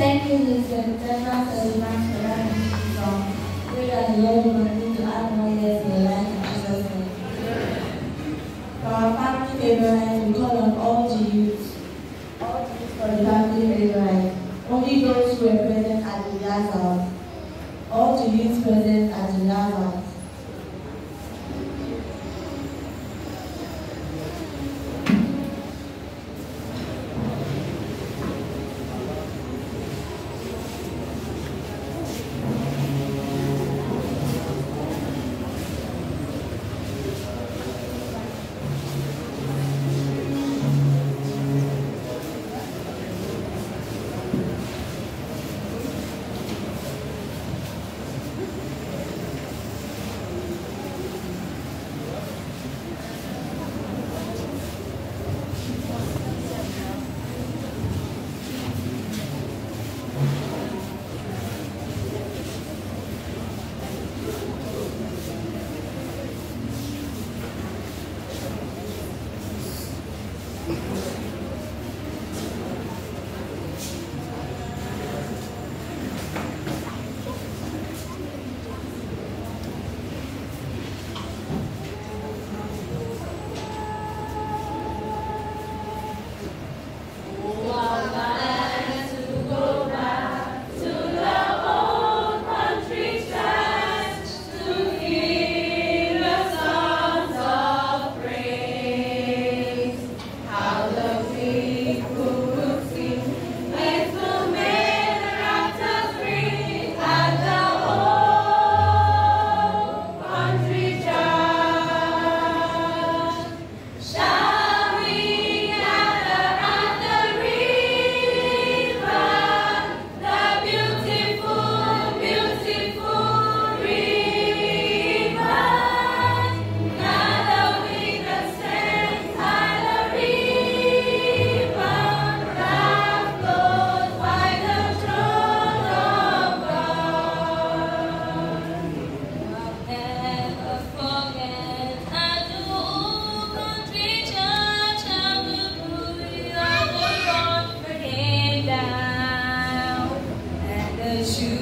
Thank you, Mr. That beautiful song. Pray that the Lord to add more years in your life in Jesus'. For our family favorites, we call on You.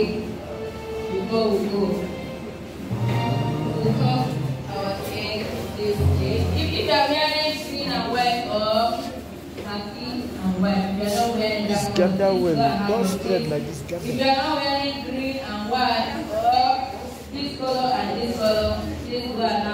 pray. We If you are wearing green and white or khaki and white, you are not wearing that. Gather well. Don't spread like this. Gather. If you are not wearing green and white or this color and this color, this color.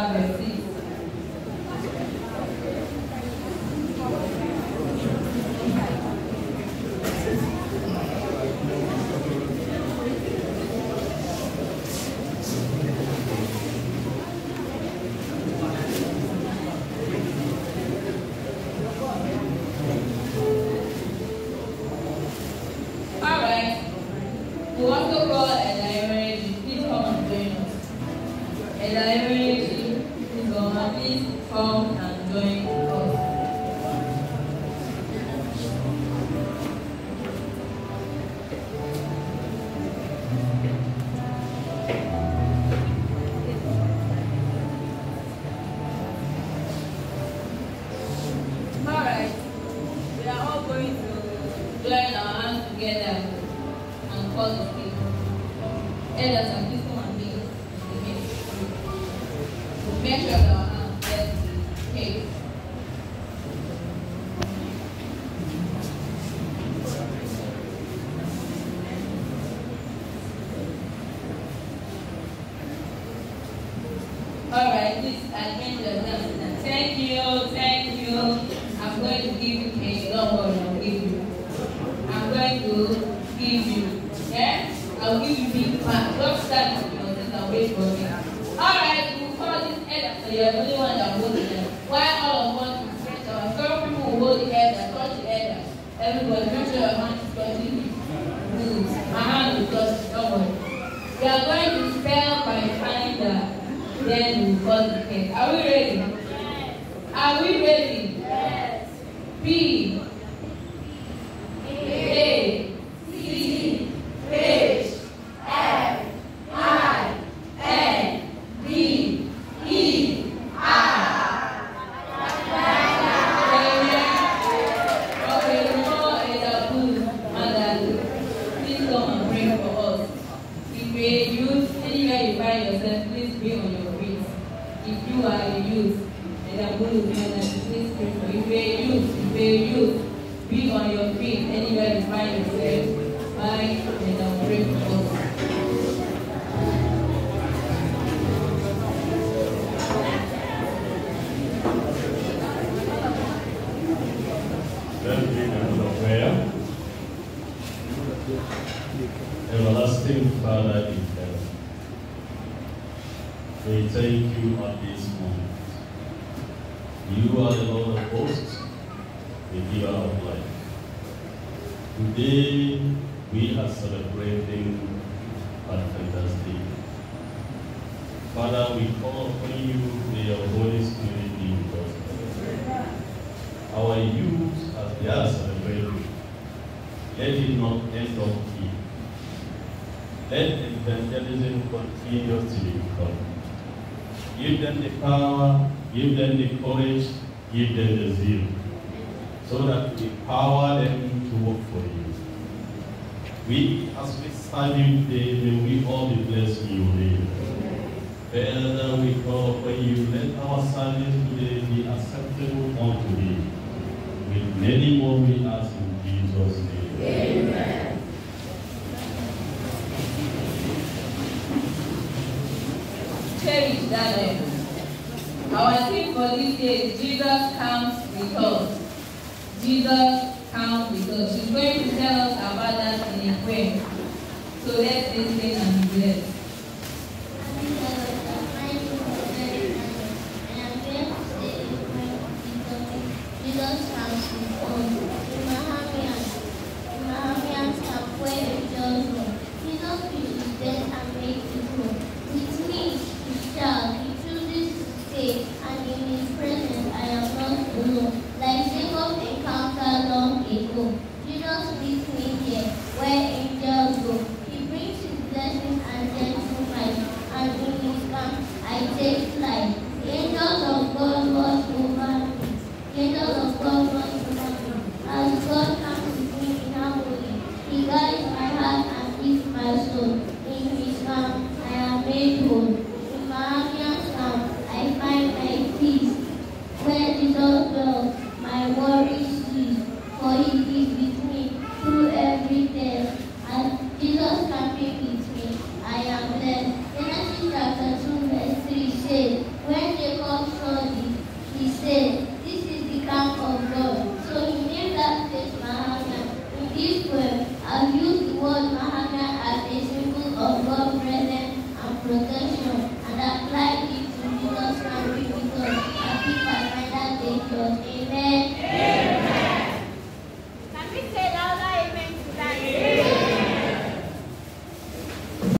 Alright. Thank you, thank you. I'm going to give you cake. Don't worry, I'll give you. I'm going to give you. Yeah? I'll give you big. Don't stand your seat and wait for me. Alright, we'll call this head so you're the only one that holds. Why all of us will stretch our several people will hold the head touch the head. Everybody, make sure your hand is touching. My hand will touch worry. We are going to spell by. Then we'll call the head. Are we ready? Yes. Are we ready? Yes. B A C H F I N B E R. Please come and pray for us. If you're anywhere you find yourself, please be on your you are a youth, and I'm going to be on please pray for you. If you're a youth, if you're a youth, be on your feet anywhere you find yourself. I and I'll pray for us. Everlasting Father we thank you at this moment. You are the Lord of hosts, the giver of life. Today we are celebrating Adventist Day. Father, we call upon you, may your Holy Spirit be with us. Our youth, as they are celebrating, let it not end up here. Let evangelism continue to come. Give them the power, give them the courage, give them the zeal, so that we empower them to work for you. We, as we you today, may we all be blessed in your name. Father, we call upon you, let our service today be acceptable unto thee. With many more we ask in Jesus' name. Amen. Daniel. Our theme for this day is Jesus comes with us. Jesus comes with us. She's going to tell us about that in a prayer. So let's listen and be blessed. go. Jesus leads me here, where angels go. He brings his blessings and gentle mind, and in his camp I take flight. The angels of God watch over me. The angels of God watch over me. As God comes with me in harmony, He guides my heart and keeps my soul. In his camp I am made whole.